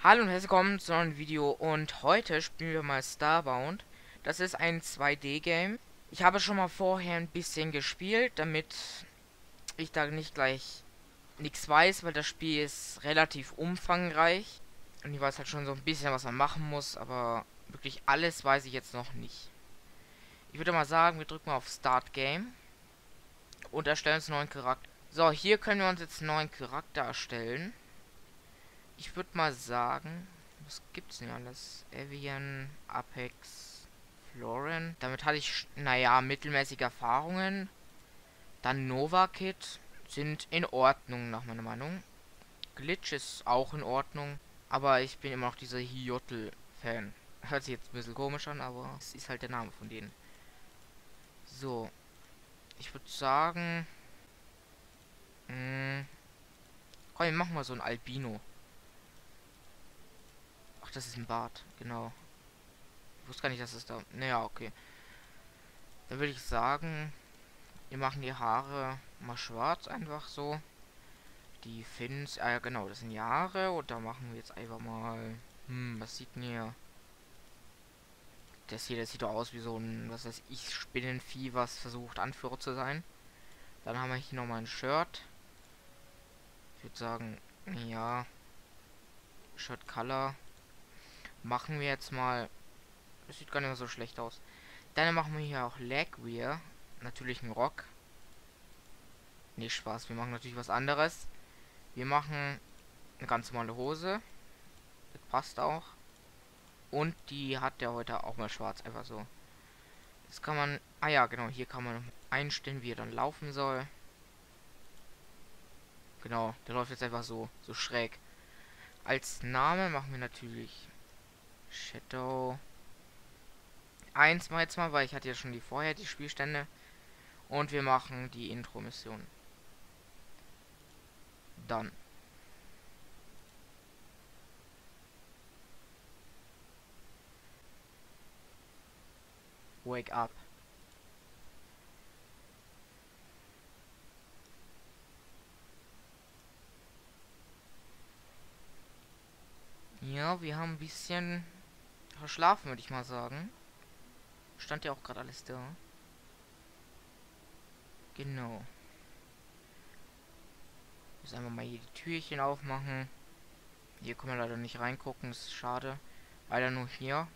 Hallo und herzlich willkommen zu einem Video und heute spielen wir mal Starbound. Das ist ein 2D-Game. Ich habe schon mal vorher ein bisschen gespielt, damit ich da nicht gleich nichts weiß, weil das Spiel ist relativ umfangreich. Und ich weiß halt schon so ein bisschen, was man machen muss, aber wirklich alles weiß ich jetzt noch nicht. Ich würde mal sagen, wir drücken mal auf Start Game und erstellen uns einen neuen Charakter. So, hier können wir uns jetzt einen neuen Charakter erstellen. Ich würde mal sagen, was gibt's denn alles? Avian, Apex, Florin. Damit hatte ich, naja, mittelmäßige Erfahrungen. Dann Nova Kit sind in Ordnung, nach meiner Meinung. Glitch ist auch in Ordnung. Aber ich bin immer noch dieser Hiotl-Fan. Hört sich jetzt ein bisschen komisch an, aber es ist halt der Name von denen. So. Ich würde sagen... Mh, hm, komm, wir machen mal so ein Albino. Ach, das ist ein Bart, genau. Ich wusste gar nicht, dass es da... Naja, okay. Dann würde ich sagen, wir machen die Haare mal schwarz, einfach so. Die Fins, ah ja genau, das sind Jahre. Und da machen wir jetzt einfach mal... Hm, was sieht denn hier? Das hier, das sieht doch aus wie so ein, was weiß ich, Spinnenvieh, was versucht Anführer zu sein. Dann haben wir hier nochmal ein Shirt. Ich würde sagen, ja. Shirt Color. Machen wir jetzt mal. Das sieht gar nicht mehr so schlecht aus. Dann machen wir hier auch Legwear. Natürlich ein Rock. Nicht Spaß. Wir machen natürlich was anderes. Wir machen eine ganz normale Hose. Das passt auch. Und die hat der heute auch mal schwarz, einfach so. Jetzt kann man, ah ja, genau, hier kann man einstellen, wie er dann laufen soll. Genau, der läuft jetzt einfach so, so schräg. Als Name machen wir natürlich Shadow 1 mal jetzt mal, weil ich hatte ja schon die vorher die Spielstände. Und wir machen die Intro-Mission. Dann. Wake up. Ja, wir haben ein bisschen verschlafen, würde ich mal sagen. Stand ja auch gerade alles da. Genau. Jetzt einfach mal hier die Türchen aufmachen. Hier können wir leider nicht reingucken, ist schade. Leider nur hier.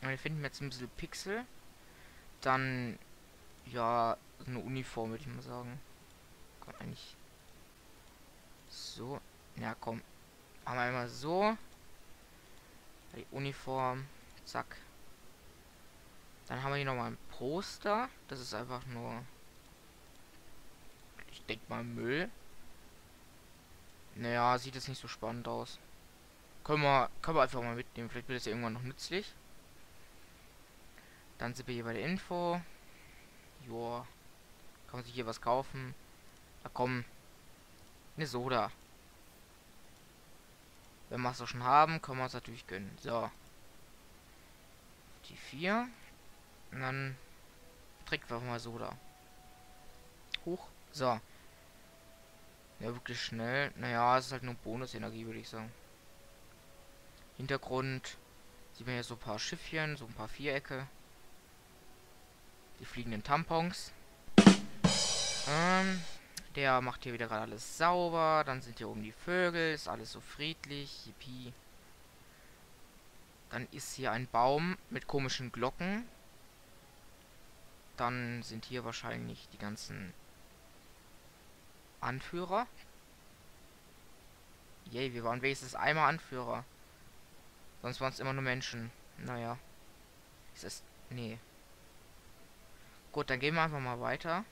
Wir finden jetzt ein bisschen Pixel. Dann, ja, eine Uniform, würde ich mal sagen. Kann eigentlich. So. Ja, komm. Haben wir einmal so. Die Uniform. Zack. Dann haben wir hier nochmal ein Poster. Das ist einfach nur. Ich denke mal Müll. Naja, sieht es nicht so spannend aus. Können wir, können wir einfach mal mitnehmen. Vielleicht wird es ja irgendwann noch nützlich. Dann sind wir hier bei der Info. Joa. Kann man sich hier was kaufen? Da kommen. Eine Soda. Wenn wir es doch schon haben, können wir es natürlich gönnen. So. Die 4. Und dann trinken wir mal Soda. Hoch. So. Ja, wirklich schnell. Naja, es ist halt nur Bonusenergie, würde ich sagen. Hintergrund sieht man hier so ein paar Schiffchen, so ein paar Vierecke. Die fliegenden Tampons. Ähm, der macht hier wieder gerade alles sauber. Dann sind hier oben die Vögel. Ist alles so friedlich. Yippie. Dann ist hier ein Baum mit komischen Glocken. Dann sind hier wahrscheinlich die ganzen Anführer. Yay, wir waren wenigstens einmal Anführer. Sonst waren es immer nur Menschen. Naja. Ist es. Nee. Gut, dann gehen wir einfach mal weiter.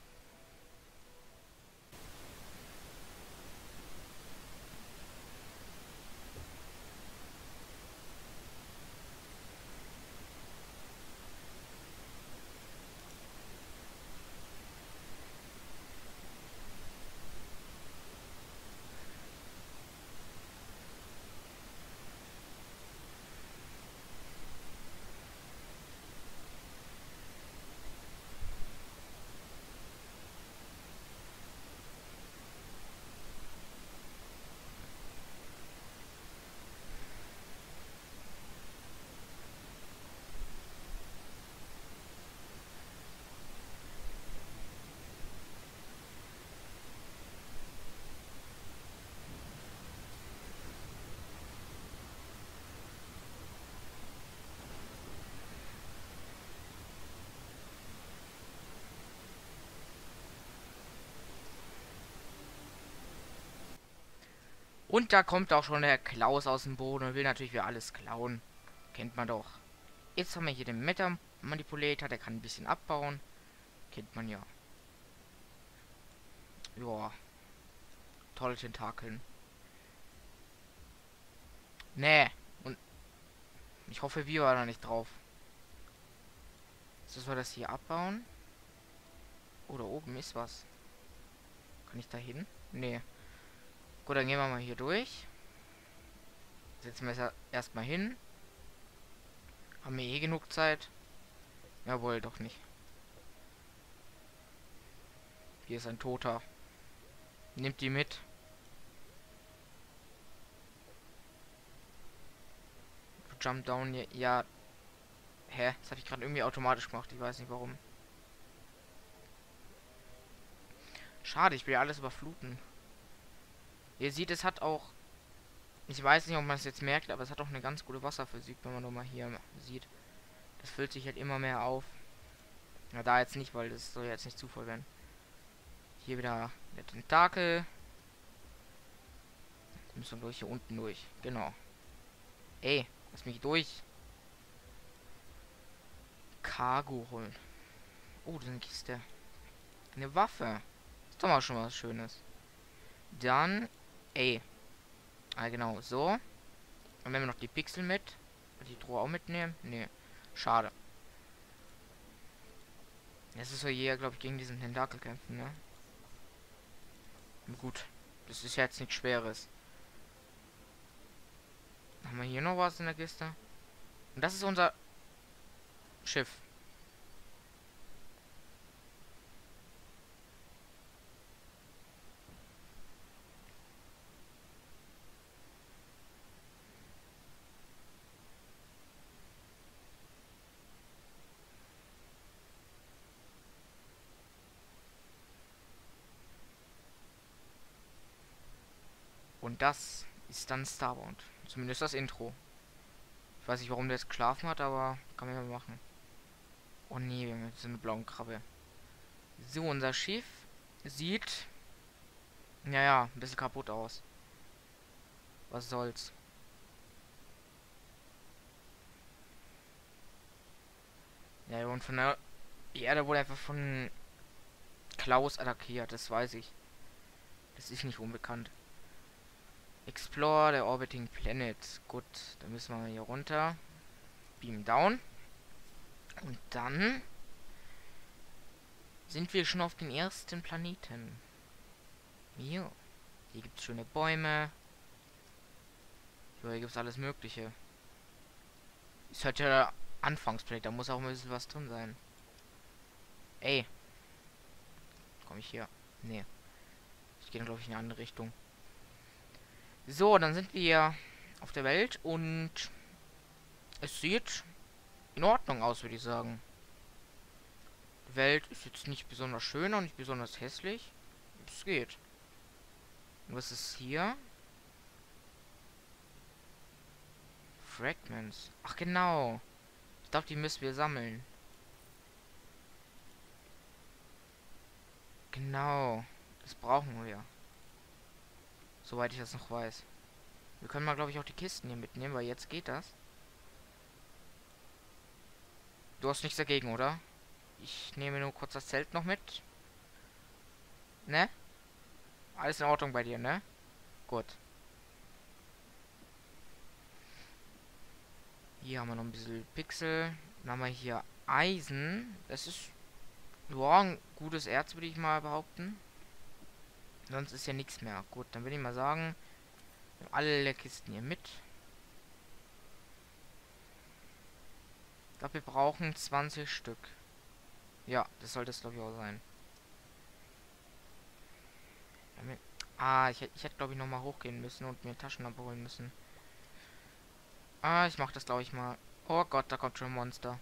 Und da kommt auch schon der Klaus aus dem Boden und will natürlich wieder alles klauen. Kennt man doch. Jetzt haben wir hier den Meta-Manipulator, der kann ein bisschen abbauen. Kennt man ja. Ja. Tolle Tentakeln. Nee. Und ich hoffe, wir waren da nicht drauf. So soll das hier abbauen. Oder oben ist was. Kann ich da hin? Nee. Gut, dann gehen wir mal hier durch. Setzen wir es erstmal hin. Haben wir eh genug Zeit? Jawohl, doch nicht. Hier ist ein Toter. Nimmt die mit. Jump down, ja. Hä? Das habe ich gerade irgendwie automatisch gemacht. Ich weiß nicht warum. Schade, ich will ja alles überfluten. Ihr seht, es hat auch... Ich weiß nicht, ob man es jetzt merkt, aber es hat auch eine ganz gute Wasserphysik, wenn man nur mal hier sieht. Das füllt sich halt immer mehr auf. Na, da jetzt nicht, weil das soll jetzt nicht Zufall werden. Hier wieder der Tentakel. Müssen wir durch hier unten durch. Genau. Ey, lass mich durch. Cargo holen. Oh, das ist eine Kiste. Eine Waffe. Ist doch mal schon was Schönes. Dann, ey. Ah, genau, so. Und wenn wir noch die Pixel mit. Die Drohe auch mitnehmen? Nee. Schade. Jetzt ist so hier, glaube ich, gegen diesen Tentakel kämpfen, ne? Gut. Das ist jetzt nichts Schweres. Haben wir hier noch was in der Kiste? Und das ist unser Schiff. Und das ist dann Starbound. Zumindest das Intro. Ich weiß nicht, warum der jetzt geschlafen hat, aber kann man ja machen. Oh nee, wir jetzt eine blaue Krabbe. So, unser Schiff sieht... Ja, ja, ein bisschen kaputt aus. Was soll's. Ja, und von der Erde wurde einfach von Klaus attackiert, das weiß ich. Das ist nicht unbekannt. Explore the orbiting planet. Gut, dann müssen wir hier runter. Beam down. Und dann sind wir schon auf den ersten Planeten. Hier. Hier gibt es schöne Bäume. Hier gibt es alles Mögliche. Ist halt der Anfangsplanet, da muss auch ein bisschen was drin sein. Ey. Komme ich hier? Nee. Ich gehe glaube ich in eine andere Richtung. So, dann sind wir auf der Welt und es sieht in Ordnung aus, würde ich sagen. Die Welt ist jetzt nicht besonders schön und nicht besonders hässlich. Es geht. Was ist hier? Fragments. Ach genau. Ich glaube, die müssen wir sammeln. Genau. Das brauchen wir. Soweit ich das noch weiß. Wir können mal, glaube ich, auch die Kisten hier mitnehmen, weil jetzt geht das. Du hast nichts dagegen, oder? Ich nehme nur kurz das Zelt noch mit. Ne? Alles in Ordnung bei dir, ne? Gut. Hier haben wir noch ein bisschen Pixel. Dann haben wir hier Eisen. Das ist ja, ein gutes Erz, würde ich mal behaupten. Sonst ist ja nichts mehr. Gut, dann würde ich mal sagen, alle Kisten hier mit. Ich glaube, wir brauchen 20 Stück. Ja, das sollte es glaube ich auch sein. Ah, ich, ich hätte glaube ich noch mal hochgehen müssen und mir Taschenlampe holen müssen. Ah, ich mache das glaube ich mal. Oh Gott, da kommt schon ein Monster.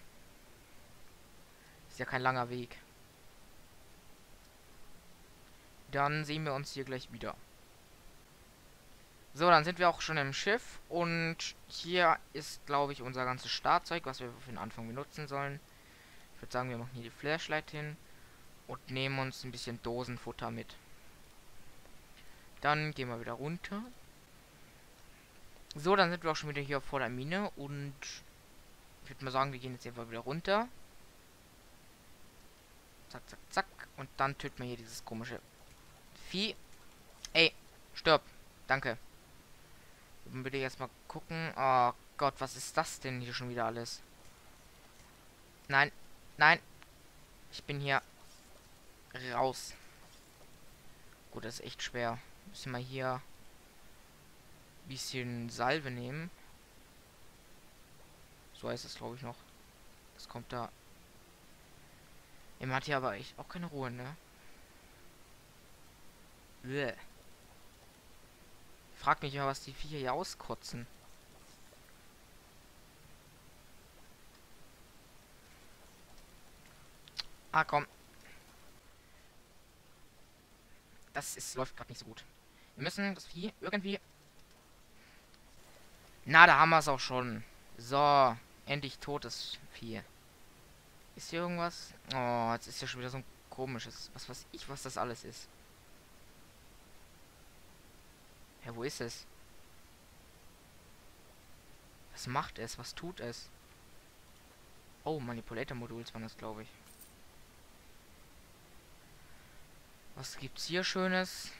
Ist ja kein langer Weg. Dann sehen wir uns hier gleich wieder. So, dann sind wir auch schon im Schiff und hier ist, glaube ich, unser ganzes Startzeug, was wir für den Anfang benutzen sollen. Ich würde sagen, wir machen hier die Flashlight hin und nehmen uns ein bisschen Dosenfutter mit. Dann gehen wir wieder runter. So, dann sind wir auch schon wieder hier vor der Mine und ich würde mal sagen, wir gehen jetzt einfach wieder runter. Zack, zack, zack. Und dann töten wir hier dieses komische Vieh. Ey, stirb. Danke. Dann würde ich erstmal gucken. Oh Gott, was ist das denn hier schon wieder alles? Nein, nein. Ich bin hier raus. Gut, das ist echt schwer. Müssen wir hier ein bisschen Salve nehmen. So heißt es, glaube ich, noch. Das kommt da. Immer hat hier aber echt auch keine Ruhe, ne? Bleh. Frag mich mal, was die Viecher hier auskotzen. Ah, komm. Das ist, läuft gerade nicht so gut. Wir müssen das Vieh irgendwie... Na, da haben wir es auch schon. So, endlich totes Vieh. Ist hier irgendwas? Oh, jetzt ist ja schon wieder so ein komisches... Was weiß ich, was das alles ist. Wo ist es? Was macht es? Was tut es? Oh, Manipulator-Moduls waren das, glaube ich. Was gibt's hier Schönes?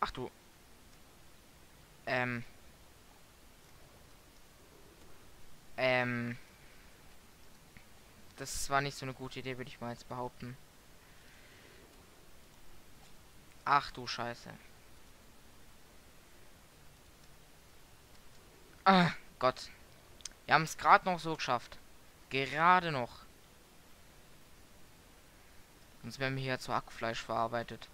Ach du. Ähm. Ähm. Das war nicht so eine gute Idee, würde ich mal jetzt behaupten. Ach du Scheiße. Ah, Gott. Wir haben es gerade noch so geschafft. Gerade noch. Sonst werden wir hier zu Hackfleisch verarbeitet.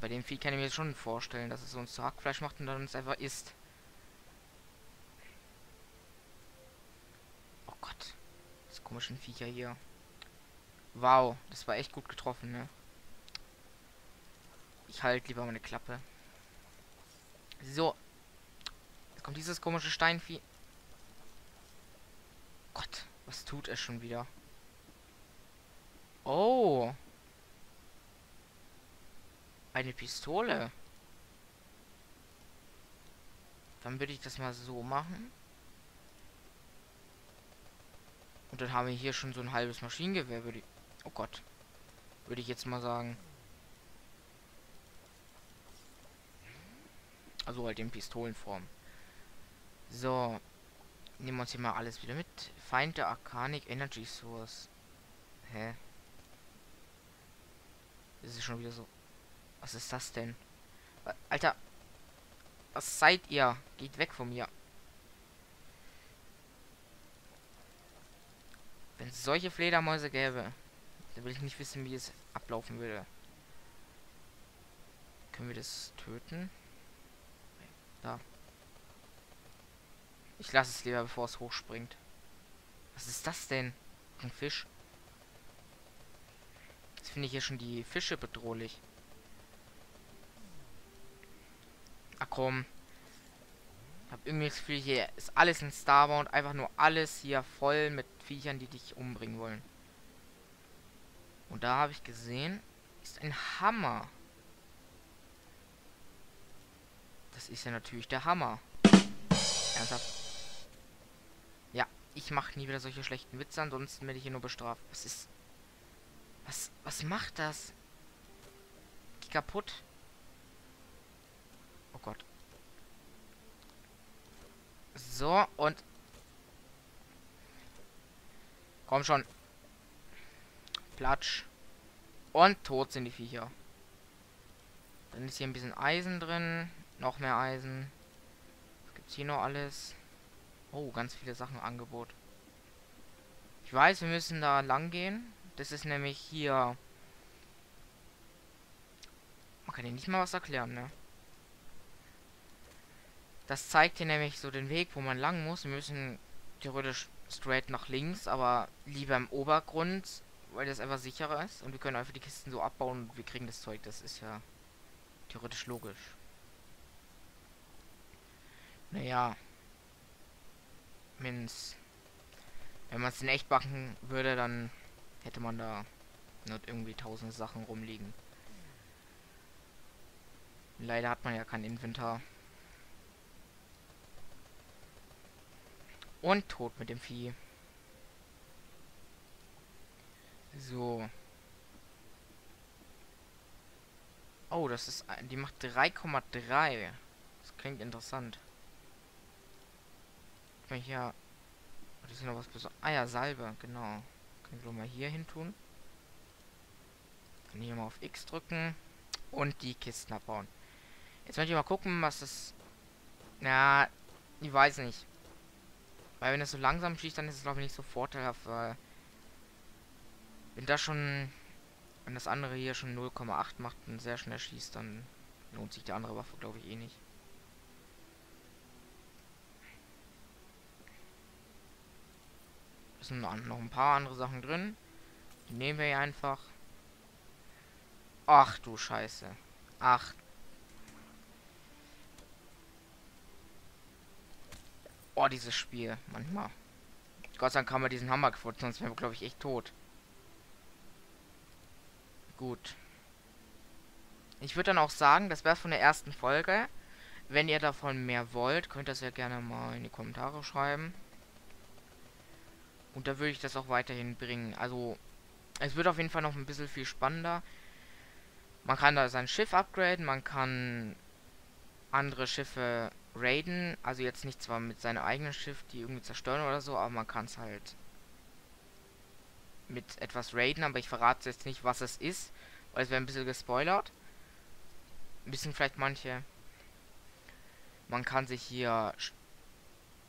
Bei dem Vieh kann ich mir schon vorstellen, dass es uns zu Hackfleisch macht und dann uns einfach isst. Oh Gott. Das komischen Viecher hier. Wow, das war echt gut getroffen, ne? Ich halte lieber meine Klappe. So. Jetzt kommt dieses komische Steinvieh. Gott, was tut er schon wieder? Oh. Eine Pistole. Dann würde ich das mal so machen. Und dann haben wir hier schon so ein halbes Maschinengewehr, würde ich... Oh Gott. Würde ich jetzt mal sagen. Also halt in Pistolenform. So. Nehmen wir uns hier mal alles wieder mit. Feind der Arcanic Energy Source. Hä? Das ist schon wieder so. Was ist das denn? Alter. Was seid ihr? Geht weg von mir. Wenn es solche Fledermäuse gäbe. Da will ich nicht wissen, wie es ablaufen würde. Können wir das töten? Da. Ich lasse es lieber, bevor es hochspringt. Was ist das denn? Ein Fisch. Jetzt finde ich hier schon die Fische bedrohlich. Ach komm. Ich habe irgendwie das Gefühl, hier ist alles in Starbound. Einfach nur alles hier voll mit Viechern, die dich umbringen wollen. Und da habe ich gesehen, ist ein Hammer. Das ist ja natürlich der Hammer. Ernsthaft. Ja, ich mache nie wieder solche schlechten Witze, ansonsten werde ich hier nur bestraft. Was ist... Was, was macht das? Geh kaputt. Oh Gott. So, und... Komm schon. Platsch. Und tot sind die Viecher. Dann ist hier ein bisschen Eisen drin. Noch mehr Eisen. Was gibt's hier noch alles? Oh, ganz viele Sachen Angebot. Ich weiß, wir müssen da lang gehen. Das ist nämlich hier. Man kann hier nicht mal was erklären, ne? Das zeigt hier nämlich so den Weg, wo man lang muss. Wir müssen theoretisch straight nach links, aber lieber im Obergrund weil das einfach sicherer ist und wir können einfach die Kisten so abbauen und wir kriegen das Zeug. Das ist ja theoretisch logisch. Naja. Mins. Wenn man es in echt backen würde, dann hätte man da Nicht irgendwie tausende Sachen rumliegen. Leider hat man ja kein Inventar. Und tot mit dem Vieh. So. Oh, das ist... Die macht 3,3. Das klingt interessant. Kann ich ja... Das ist noch was besonderes. Ah ja, Salbe, genau. Kann ich mal hier hin tun. Kann hier mal auf X drücken. Und die Kisten abbauen. Jetzt möchte ich mal gucken, was das... Ja, ich weiß nicht. Weil wenn es so langsam schießt, dann ist es glaube ich nicht so vorteilhaft, weil... Wenn das schon... Wenn das andere hier schon 0,8 macht und sehr schnell schießt, dann lohnt sich die andere Waffe glaube ich eh nicht. Es sind noch ein paar andere Sachen drin. Die nehmen wir hier einfach. Ach du Scheiße. Ach. Oh, dieses Spiel. Manchmal. Gott sei Dank haben wir diesen Hammer gefunden, sonst wären wir, glaube ich, echt tot. Gut. Ich würde dann auch sagen, das wäre von der ersten Folge. Wenn ihr davon mehr wollt, könnt ihr das ja gerne mal in die Kommentare schreiben. Und da würde ich das auch weiterhin bringen. Also, es wird auf jeden Fall noch ein bisschen viel spannender. Man kann da sein Schiff upgraden, man kann andere Schiffe raiden. Also jetzt nicht zwar mit seinem eigenen Schiff, die irgendwie zerstören oder so, aber man kann es halt mit etwas raiden, aber ich verrate jetzt nicht, was es ist, weil es wäre ein bisschen gespoilert. Ein bisschen vielleicht manche. Man kann sich hier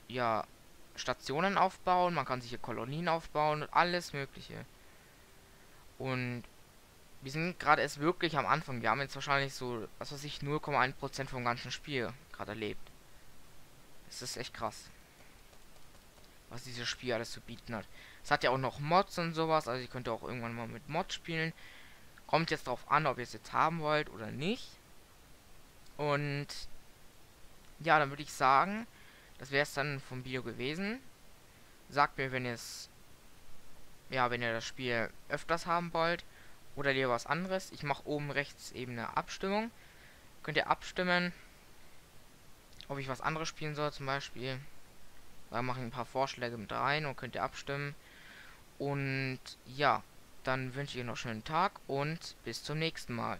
ja Stationen aufbauen, man kann sich hier Kolonien aufbauen und alles mögliche. Und wir sind gerade erst wirklich am Anfang. Wir haben jetzt wahrscheinlich so, was weiß ich, 0,1% vom ganzen Spiel gerade erlebt. Es ist echt krass. Was dieses Spiel alles zu bieten hat. Es hat ja auch noch Mods und sowas, also ihr könnt auch irgendwann mal mit Mods spielen. Kommt jetzt darauf an, ob ihr es jetzt haben wollt oder nicht. Und ja, dann würde ich sagen, das wäre es dann vom Video gewesen. Sagt mir, wenn ihr es, ja, wenn ihr das Spiel öfters haben wollt oder lieber was anderes. Ich mache oben rechts eben eine Abstimmung. Könnt ihr abstimmen, ob ich was anderes spielen soll, zum Beispiel. Da mache ich ein paar Vorschläge mit rein und könnt ihr abstimmen. Und ja, dann wünsche ich euch noch einen schönen Tag und bis zum nächsten Mal.